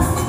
아.